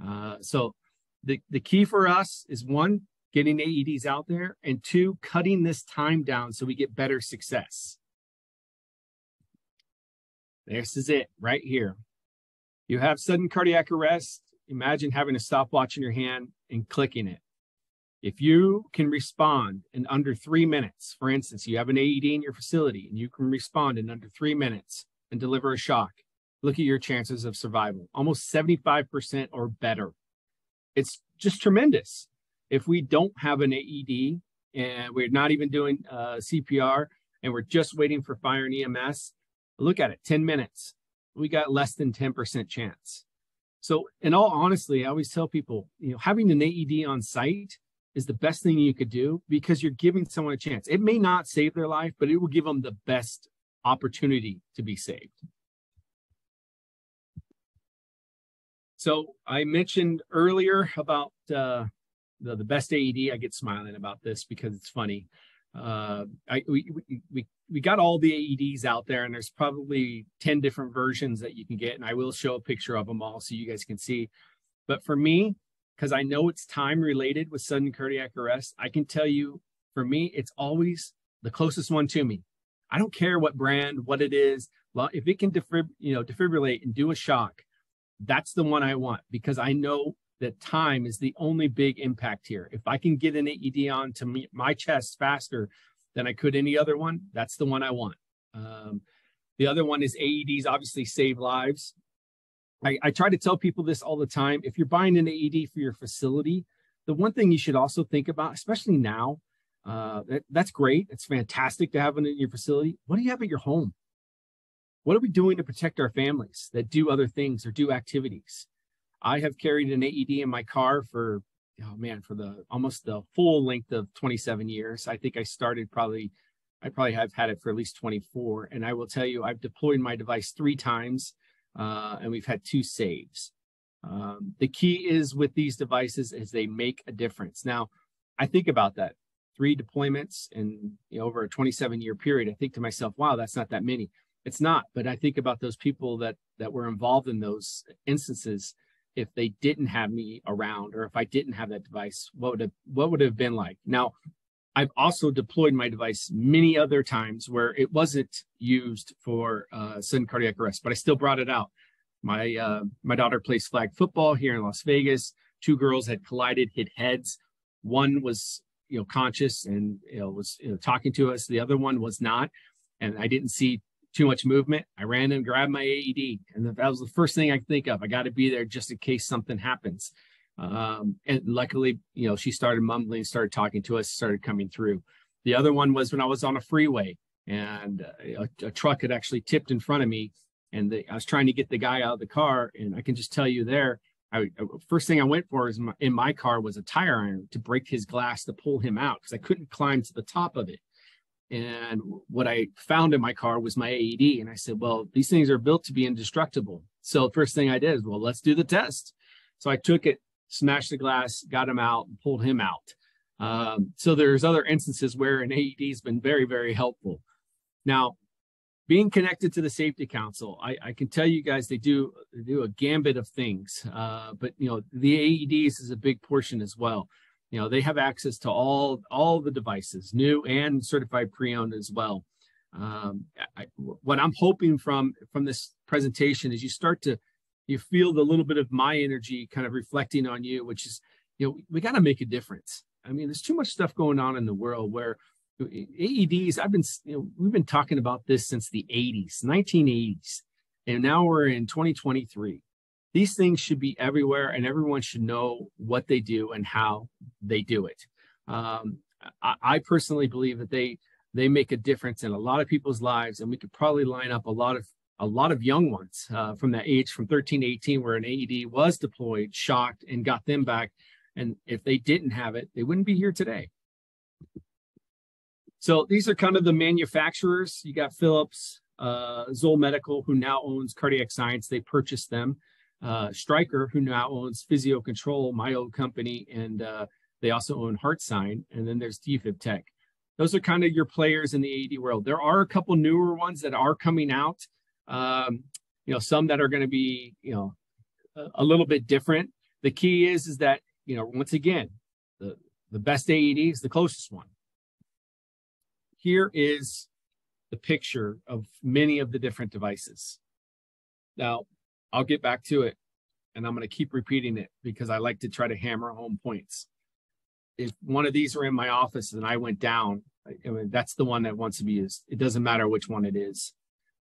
Uh, so the, the key for us is one, getting AEDs out there, and two, cutting this time down so we get better success. This is it right here. You have sudden cardiac arrest. Imagine having a stopwatch in your hand and clicking it. If you can respond in under three minutes, for instance, you have an AED in your facility and you can respond in under three minutes and deliver a shock, look at your chances of survival almost 75% or better. It's just tremendous. If we don't have an AED and we're not even doing uh, CPR and we're just waiting for fire and EMS, look at it 10 minutes. We got less than 10% chance. So, in all honesty, I always tell people, you know, having an AED on site is the best thing you could do because you're giving someone a chance. It may not save their life, but it will give them the best opportunity to be saved. So I mentioned earlier about uh, the, the best AED. I get smiling about this because it's funny. Uh, I we, we we got all the AEDs out there, and there's probably ten different versions that you can get, and I will show a picture of them all so you guys can see. But for me, because I know it's time related with sudden cardiac arrest, I can tell you for me, it's always the closest one to me. I don't care what brand, what it is. If it can defib- you know, defibrillate and do a shock, that's the one I want because I know that time is the only big impact here. If I can get an AED on to me, my chest faster than I could any other one, that's the one I want. Um, the other one is AEDs obviously save lives. I, I try to tell people this all the time. If you're buying an AED for your facility, the one thing you should also think about, especially now, Uh, that, that's great. It's fantastic to have one in your facility. What do you have at your home? What are we doing to protect our families that do other things or do activities? I have carried an AED in my car for, oh man, for the almost the full length of 27 years. I think I started probably, I probably have had it for at least 24. And I will tell you, I've deployed my device three times uh, and we've had two saves. Um, the key is with these devices is they make a difference. Now, I think about that three deployments in you know, over a 27 year period. I think to myself, wow, that's not that many. It's not, but I think about those people that that were involved in those instances. If they didn't have me around, or if I didn't have that device, what would have what would have been like? Now, I've also deployed my device many other times where it wasn't used for uh, sudden cardiac arrest, but I still brought it out. My uh, my daughter plays flag football here in Las Vegas. Two girls had collided, hit heads. One was you know conscious and you know was you know, talking to us. The other one was not, and I didn't see too much movement. I ran and grabbed my AED, and that was the first thing I think of. I got to be there just in case something happens. Um, and luckily, you know, she started mumbling, started talking to us, started coming through. The other one was when I was on a freeway and uh, a, a, truck had actually tipped in front of me, and the, I was trying to get the guy out of the car. And I can just tell you there, I, first thing I went for is my, in my car was a tire iron to break his glass to pull him out because I couldn't climb to the top of it. And what I found in my car was my AED. And I said, well, these things are built to be indestructible. So first thing I did is, well, let's do the test. So I took it, smashed the glass, got him out, and pulled him out. Um, so there's other instances where an AED has been very, very helpful. Now, being connected to the Safety Council, I, I can tell you guys they do they do a gambit of things. Uh, but you know, the AEDs is a big portion as well you know they have access to all all the devices new and certified pre-owned as well. Um, I, what i'm hoping from from this presentation is you start to you feel the little bit of my energy kind of reflecting on you which is you know we got to make a difference. I mean there's too much stuff going on in the world where aeds i've been you know we've been talking about this since the 80s 1980s and now we're in 2023 these things should be everywhere and everyone should know what they do and how they do it. Um, I, I, personally believe that they they make a difference in a lot of people's lives and we could probably line up a lot of a lot of young ones uh, from that age from 13 to 18 where an aed was deployed shocked and got them back. And if they didn't have it they wouldn't be here today. So these are kind of the manufacturers. You got philips uh, zoll medical who now owns cardiac science. They purchased them uh, Stryker, who now owns Physio Control, my old company, and uh, they also own HeartSine. And then there's Defib Tech. Those are kind of your players in the AED world. There are a couple newer ones that are coming out. Um, you know, some that are going to be, you know, a, a, little bit different. The key is, is that you know, once again, the the best AED is the closest one. Here is the picture of many of the different devices. Now, I'll get back to it and I'm going to keep repeating it because I like to try to hammer home points. If one of these are in my office and I went down, I mean, that's the one that wants to be used. It doesn't matter which one it is.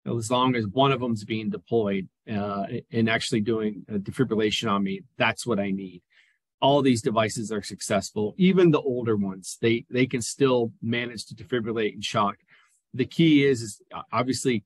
As long as one of them's being deployed uh, and actually doing defibrillation on me, that's what I need. All these devices are successful, even the older ones. They they can still manage to defibrillate and shock. The key is, is obviously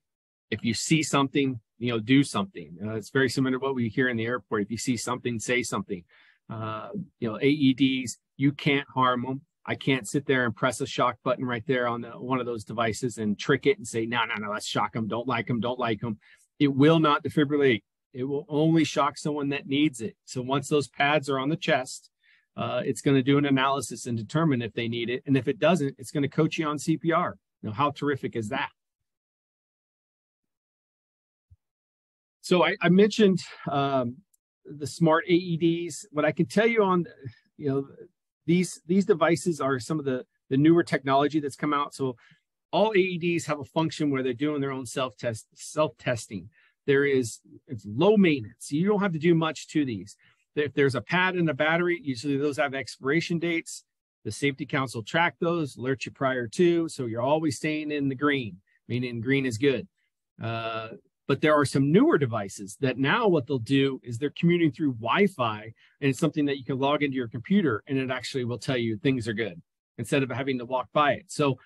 if you see something, you know, do something. Uh, it's very similar to what we hear in the airport. If you see something, say something. Uh, you know, AEDs, you can't harm them. I can't sit there and press a shock button right there on the, one of those devices and trick it and say, no, no, no, let's shock them. Don't like them. Don't like them. It will not defibrillate. It will only shock someone that needs it. So once those pads are on the chest, uh, it's going to do an analysis and determine if they need it. And if it doesn't, it's going to coach you on CPR. Now, how terrific is that? So I, I mentioned um, the smart AEDs. What I can tell you on, you know, these these devices are some of the the newer technology that's come out. So all AEDs have a function where they're doing their own self test self testing. There is it's low maintenance. You don't have to do much to these. If there's a pad and a battery, usually those have expiration dates. The safety council track those, alert you prior to, so you're always staying in the green, meaning green is good. Uh, but there are some newer devices that now what they'll do is they're commuting through Wi-Fi, and it's something that you can log into your computer, and it actually will tell you things are good. instead of having to walk by it. So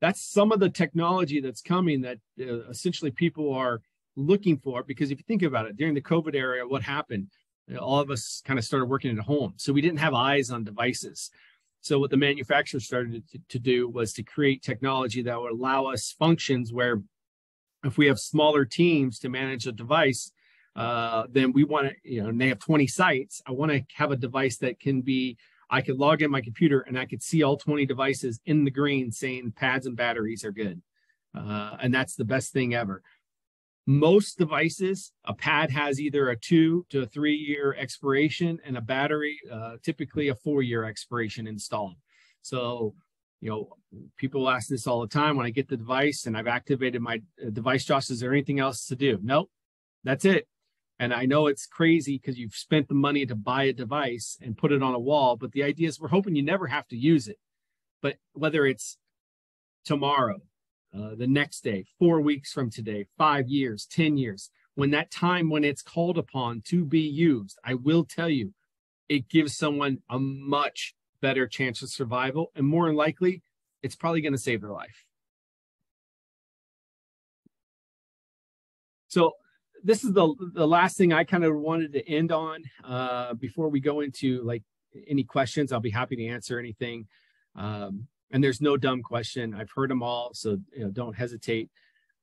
that's some of the technology that's coming that uh, essentially people are looking for. Because if you think about it, during the COVID era, what happened? All of us kind of started working at home. So we didn't have eyes on devices. So what the manufacturer started to, to do was to create technology that would allow us functions where if we have smaller teams to manage a device, uh, then we want to, you know, and they have 20 sites. I want to have a device that can be, I could log in my computer and I could see all 20 devices in the green saying pads and batteries are good. Uh, and that's the best thing ever. Most devices, a pad has either a two to a three year expiration and a battery, uh, typically a four year expiration installed. So, you know, people ask this all the time when I get the device and I've activated my uh, device, Josh, is there anything else to do? Nope, that's it. And I know it's crazy because you've spent the money to buy a device and put it on a wall, but the idea is we're hoping you never have to use it. But whether it's tomorrow, uh, the next day, four weeks from today, five years, 10 years, when that time when it's called upon to be used, I will tell you, it gives someone a much better chance of survival. And more than likely, it's probably going to save their life. So this is the the last thing I kind of wanted to end on uh, before we go into like any questions. I'll be happy to answer anything. Um, and there's no dumb question. I've heard them all, so you know, don't hesitate.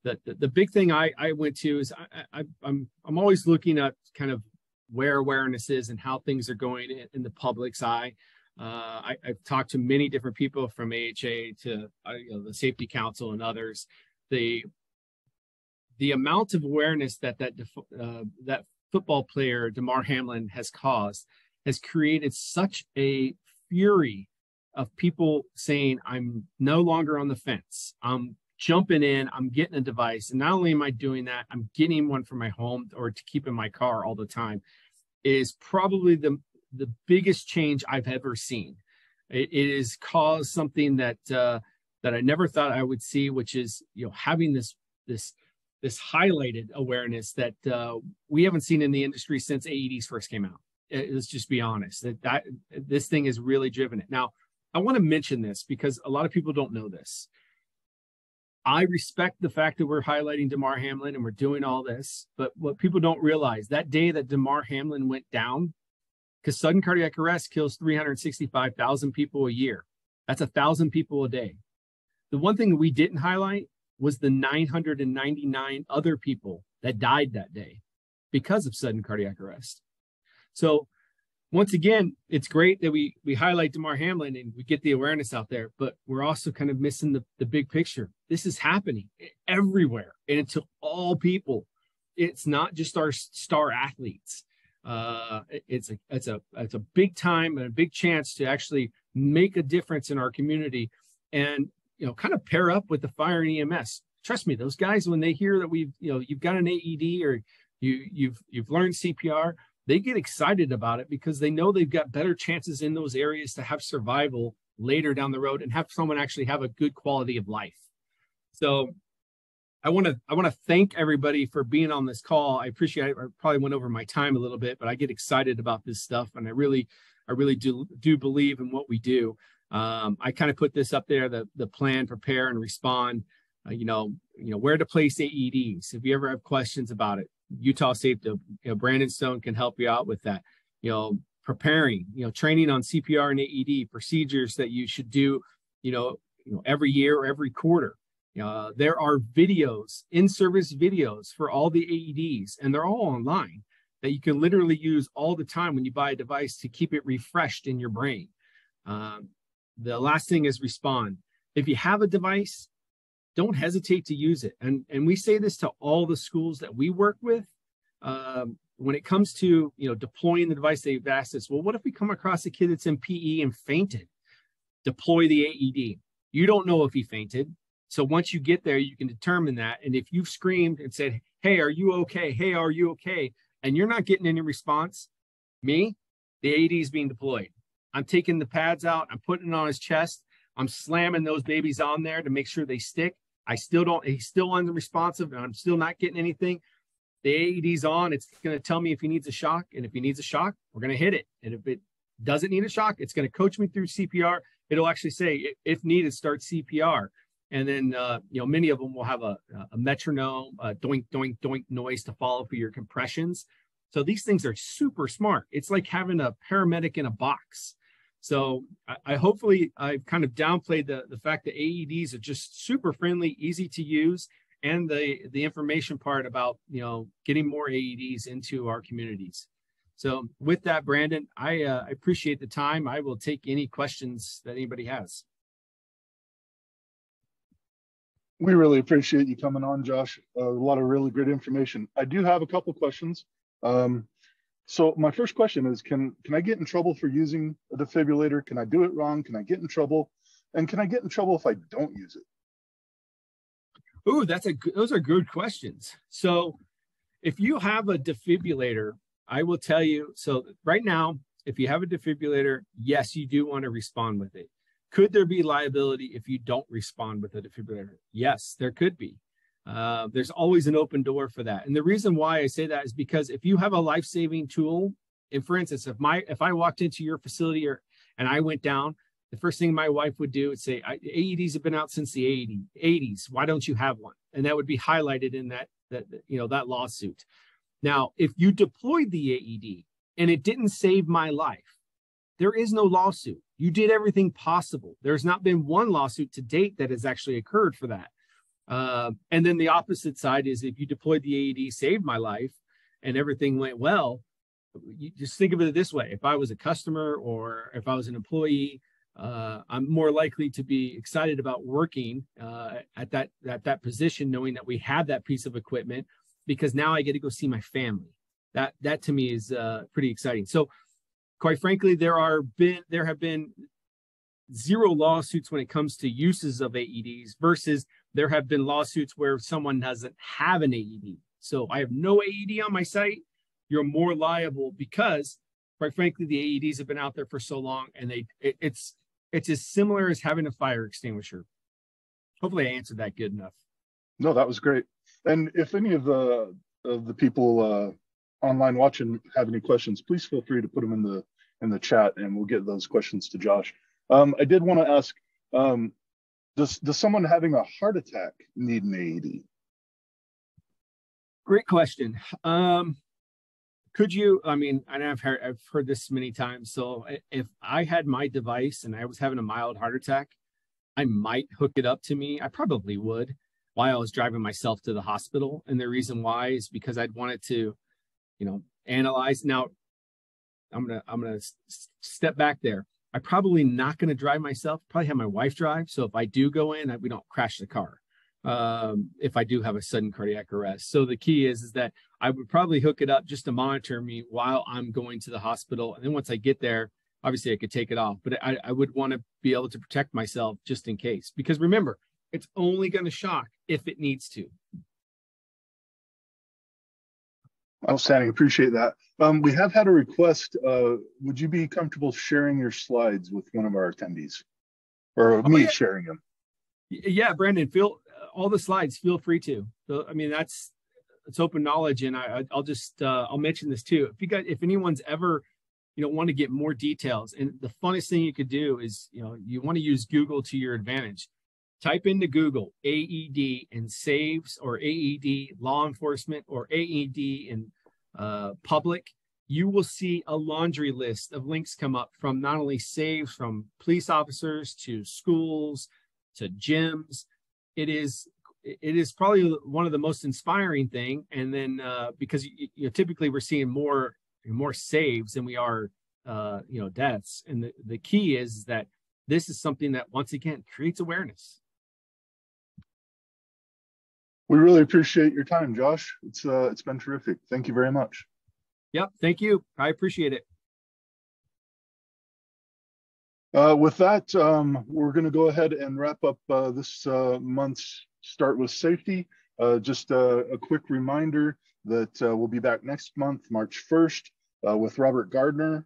The, the, the big thing I, I went to is I, I, I'm I'm always looking at kind of where awareness is and how things are going in, in the public's eye. Uh, I, have talked to many different people from AHA to uh, you know, the Safety Council and others. The the amount of awareness that that uh, that football player Damar Hamlin has caused has created such a fury of people saying, I'm no longer on the fence. I'm jumping in, I'm getting a device. And not only am I doing that, I'm getting one for my home or to keep in my car all the time, is probably the, the biggest change I've ever seen. it, it has caused something that uh, that I never thought I would see, which is you know having this this this highlighted awareness that uh, we haven't seen in the industry since AEDs first came out. Let's just be honest that, that this thing has really driven it. Now, I want to mention this because a lot of people don't know this. I respect the fact that we're highlighting Damar Hamlin and we're doing all this, but what people don't realize that day that Damar Hamlin went down, because sudden cardiac arrest kills 365,000 people a year. That's a thousand people a day. The one thing we didn't highlight was the 999 other people that died that day because of sudden cardiac arrest. So once again, it's great that we we highlight Damar Hamlin and we get the awareness out there, but we're also kind of missing the, the big picture. This is happening everywhere and it's to all people. It's not just our star athletes. Uh, it's a it's a it's a big time and a big chance to actually make a difference in our community, and you know, kind of pair up with the fire and EMS. Trust me, those guys when they hear that we've you know you've got an AED or you you've you've learned CPR, they get excited about it because they know they've got better chances in those areas to have survival later down the road and have someone actually have a good quality of life. So I want to I want to thank everybody for being on this call. I appreciate. I probably went over my time a little bit, but I get excited about this stuff and I really I really do do believe in what we do. Um, I kind of put this up there the the plan, prepare and respond. Uh, you know, you know where to place AEDs. If you ever have questions about it, Utah Safety, you know, Brandon Stone can help you out with that. You know, preparing, you know, training on CPR and AED procedures that you should do, you know, you know, every year or every quarter. Uh, there are videos, in-service videos for all the AEDs, and they're all online that you can literally use all the time when you buy a device to keep it refreshed in your brain. Um, the last thing is respond. If you have a device, don't hesitate to use it. And and we say this to all the schools that we work with. Um, when it comes to you know deploying the device, they've asked us, well, what if we come across a kid that's in PE and fainted? Deploy the AED. You don't know if he fainted. So once you get there, you can determine that. And if you've screamed and said, Hey, are you okay? Hey, are you okay? And you're not getting any response, me, the AED is being deployed. I'm taking the pads out, I'm putting it on his chest, I'm slamming those babies on there to make sure they stick. I still don't, he's still unresponsive and I'm still not getting anything. The AED's on, it's going to tell me if he needs a shock. And if he needs a shock, we're going to hit it. And if it doesn't need a shock, it's going to coach me through CPR it'll actually say if needed, start CPR. And then, uh, you know, many of them will have a, a metronome, a doink, doink, doink noise to follow for your compressions. So these things are super smart. It's like having a paramedic in a box. So I, I hopefully I've kind of downplayed the, the fact that AEDs are just super friendly, easy to use, and the the information part about you know getting more AEDs into our communities. So with that, Brandon, I uh, appreciate the time. I will take any questions that anybody has. We really appreciate you coming on, Josh. A lot of really great information. I do have a couple questions. Um, so my first question is, can can I get in trouble for using a defibrillator? Can I do it wrong? Can I get in trouble? And can I get in trouble if I don't use it? Ooh, that's a those are good questions. So if you have a defibrillator, I will tell you. So right now, if you have a defibrillator, yes, you do want to respond with it. Could there be liability if you don't respond with a defibrillator? Yes, there could be. Uh, there's always an open door for that. And the reason why I say that is because if you have a life-saving tool, and for instance, if my if I walked into your facility or and I went down, the first thing my wife would do would say, AEDs have been out since the 80, 80s. Why don't you have one? And that would be highlighted in that that you know that lawsuit. Now, if you deployed the AED and it didn't save my life, there is no lawsuit. You did everything possible. There's not been one lawsuit to date that has actually occurred for that. Uh, and then the opposite side is if you deployed the AED, saved my life, and everything went well, you just think of it this way: if I was a customer or if I was an employee, uh, I'm more likely to be excited about working uh, at that at that position, knowing that we have that piece of equipment, because now I get to go see my family. That that to me is uh, pretty exciting. So, quite frankly, there are been there have been zero lawsuits when it comes to uses of AEDs versus there have been lawsuits where someone doesn't have an AED. So I have no AED on my site. You're more liable because, quite frankly, the AEDs have been out there for so long, and they it, it's it's as similar as having a fire extinguisher. Hopefully, I answered that good enough. No, that was great. And if any of the of the people uh, online watching have any questions, please feel free to put them in the in the chat, and we'll get those questions to Josh. Um, I did want to ask, um, does does someone having a heart attack need an AED? Great question. Um, could you? I mean, and I've heard I've heard this many times. So if I had my device and I was having a mild heart attack, I might hook it up to me. I probably would while I was driving myself to the hospital. And the reason why is because I'd want it to, you know, analyze. Now, I'm gonna I'm gonna step back there. I'm probably not to drive myself. Probably have my wife drive. So if I do go in, I, we don't crash the car. Um, if I do have a sudden cardiac arrest. So the key is is that I would probably hook it up just to monitor me while I'm going to the hospital. And then once I get there, obviously I could take it off. But I, I would want to be able to protect myself just in case. Because remember, it's only going to shock if it needs to. Outstanding. Appreciate that. Um, we have had a request. Uh, would you be comfortable sharing your slides with one of our attendees or oh, me yeah. sharing them? Yeah, Brandon, feel all the slides, feel free to. So, I mean, that's, it's open knowledge. And I, I'll just, uh, I'll mention this too. If you got, if anyone's ever, you know, want to get more details and the funnest thing you could do is, you know, you want to use Google to your advantage type into Google AED and saves or AED law enforcement or AED in uh, public, you will see a laundry list of links come up from not only saves from police officers to schools to gyms. It is it is probably one of the most inspiring thing. And then uh, because you, you know, typically we're seeing more more saves than we are uh, you know deaths. And the, the key is that this is something that once again creates awareness we really appreciate your time, Josh. It's uh, it's been terrific. Thank you very much. Yep, thank you. I appreciate it. Uh, with that, um, we're going to go ahead and wrap up uh, this uh, month's Start with Safety. Uh, just uh, a quick reminder that uh, we'll be back next month, March 1st, with Robert Gardner.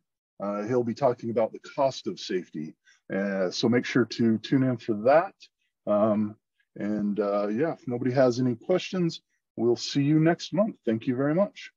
he'll be talking about the cost of safety. so make sure to tune in for that. Um, and uh, yeah, if nobody has any questions, we'll see you next month. Thank you very much.